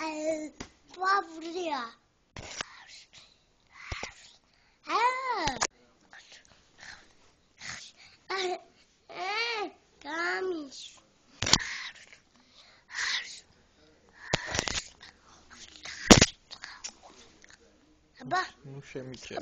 é, pobre. Ah, é, camis. Abba. Não chame que.